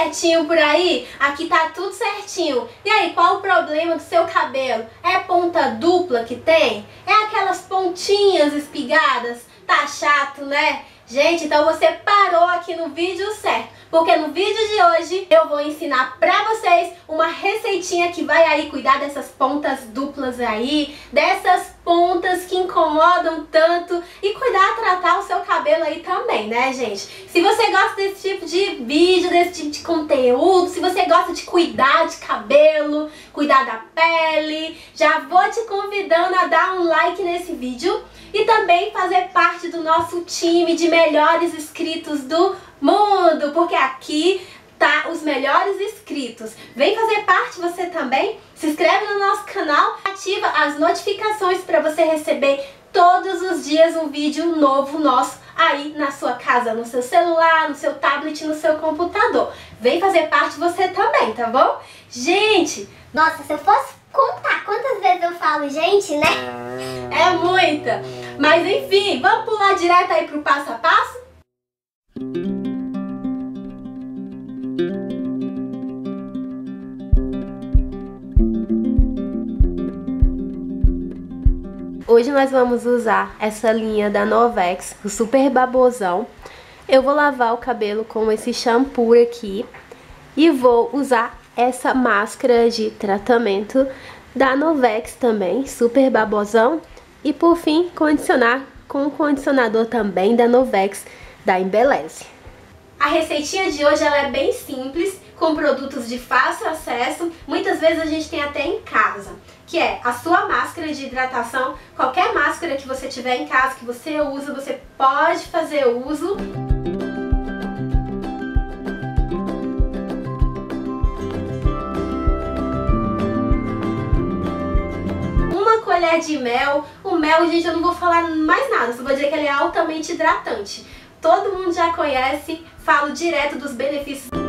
certinho por aí? Aqui tá tudo certinho. E aí, qual o problema do seu cabelo? É ponta dupla que tem? É aquelas pontinhas espigadas? Tá chato, né? Gente, então você parou aqui no vídeo certo porque no vídeo de hoje eu vou ensinar pra vocês uma receitinha que vai aí cuidar dessas pontas duplas aí, dessas pontas que incomodam tanto e cuidar, tratar o seu cabelo aí também, né, gente? Se você gosta desse tipo de vídeo, desse tipo de conteúdo, se você gosta de cuidar de cabelo, cuidar da pele, já vou te convidando a dar um like nesse vídeo e também fazer parte do nosso time de melhores inscritos do mundo, porque aqui tá os melhores inscritos. Vem fazer parte você também, se inscreve no nosso canal, ativa as notificações para você receber todos os dias um vídeo novo nosso aí na sua casa, no seu celular, no seu tablet, no seu computador. Vem fazer parte você também, tá bom? Gente! Nossa, se eu fosse contar quantas vezes eu falo gente, né? É muita! Mas enfim, vamos pular direto aí pro passo a passo? Hoje nós vamos usar essa linha da Novex, o Super Babosão. Eu vou lavar o cabelo com esse shampoo aqui e vou usar essa máscara de tratamento da Novex também, Super Babosão. E por fim, condicionar com o condicionador também da Novex, da Embeleze. A receitinha de hoje ela é bem simples, com produtos de fácil acesso, muitas vezes a gente tem até em casa que é a sua máscara de hidratação. Qualquer máscara que você tiver em casa, que você usa, você pode fazer uso. Uma colher de mel. O mel, gente, eu não vou falar mais nada, só vou dizer que ele é altamente hidratante. Todo mundo já conhece, falo direto dos benefícios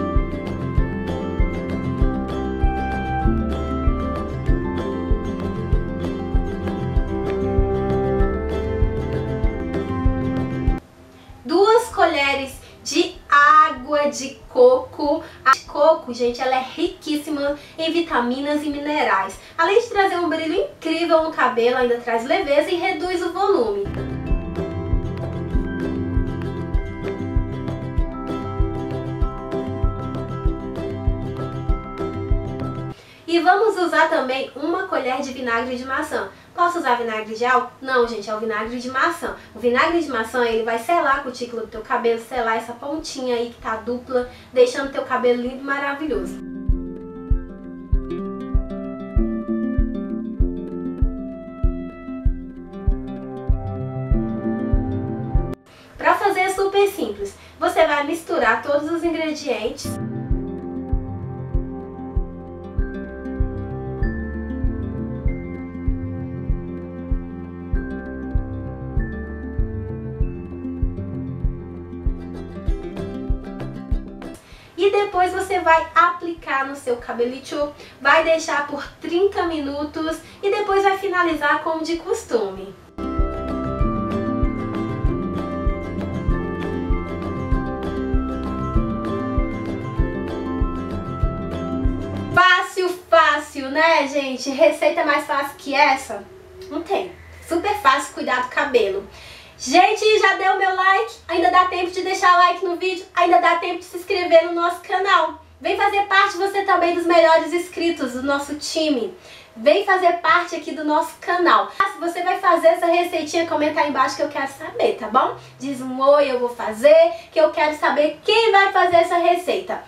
coco. A coco, gente, ela é riquíssima em vitaminas e minerais. Além de trazer um brilho incrível no cabelo, ainda traz leveza e reduz o volume. E vamos usar também uma colher de vinagre de maçã. Posso usar vinagre de álcool? Não, gente, é o vinagre de maçã. O vinagre de maçã, ele vai selar a cutícula do teu cabelo, selar essa pontinha aí que tá dupla, deixando teu cabelo lindo e maravilhoso. Para fazer é super simples. Você vai misturar todos os ingredientes. E depois você vai aplicar no seu cabelito, vai deixar por 30 minutos e depois vai finalizar como de costume. Fácil, fácil, né, gente? Receita mais fácil que essa? Não tem. Super fácil cuidar do cabelo. Gente, já deu meu like? Ainda dá tempo de deixar like no vídeo? Ainda dá tempo de se inscrever no nosso canal? Vem fazer parte você também dos melhores inscritos do nosso time. Vem fazer parte aqui do nosso canal. Se você vai fazer essa receitinha, comenta aí embaixo que eu quero saber, tá bom? Diz um oi, eu vou fazer, que eu quero saber quem vai fazer essa receita.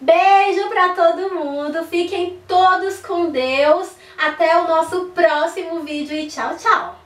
Beijo pra todo mundo, fiquem todos com Deus. Até o nosso próximo vídeo e tchau, tchau!